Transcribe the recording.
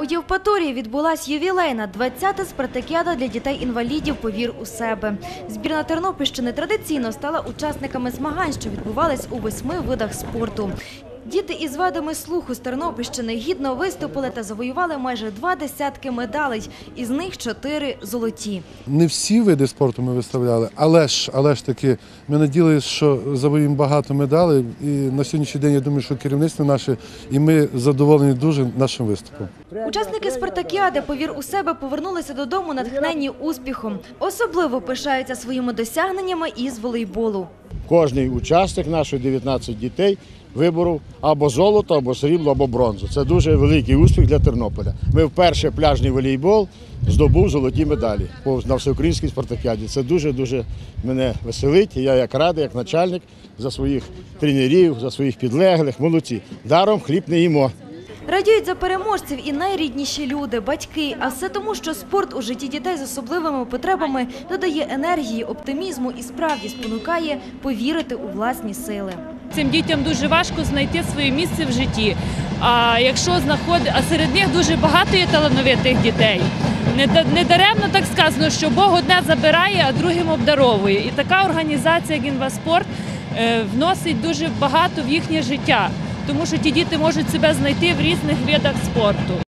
У Євпаторії відбулась ювілейна 20-та спартакіада для дітей-інвалідів «Повір у себе». Збірна Тернопільщини традиційно стала учасниками змагань, що відбувались у восьми видах спорту. Діти із вадами слуху з Тернопільщини гідно виступили та завоювали майже два десятки медалей, із них чотири золоті. Не всі види спорту ми виставляли, але ж, але ж таки, ми надіялися, що завоюємо багато медалей. І на сьогоднішній день я думаю, що керівництво наше і ми задоволені дуже нашим виступом. Учасники спартакіади «Повір у себе» повернулися додому натхненні успіхом. Особливо пишаються своїми досягненнями із волейболу. Кожний учасник нашої 19 дітей виборов або золото, або срібло, або бронзу. Це дуже великий успіх для Тернополя. Ми вперше пляжний волейбол здобув золоті медалі на всеукраїнській спартакіаді. Це дуже дуже мене веселить. Я як радий, як начальник за своїх тренерів, за своїх підлеглих. Молодці. Даром хліб не їмо. Радіють за переможців і найрідніші люди, батьки. А все тому, що спорт у житті дітей з особливими потребами додає енергії, оптимізму і справді спонукає повірити у власні сили. Цим дітям дуже важко знайти своє місце в житті. А якщо знаходить, а серед них дуже багато є талановитих дітей. Не да- не даремно так сказано, що Бог одне забирає, а другим обдаровує. І така організація, як інваспорт, е, вносить дуже багато в їхнє життя, тому що ті діти можуть себе знайти в різних видах спорту.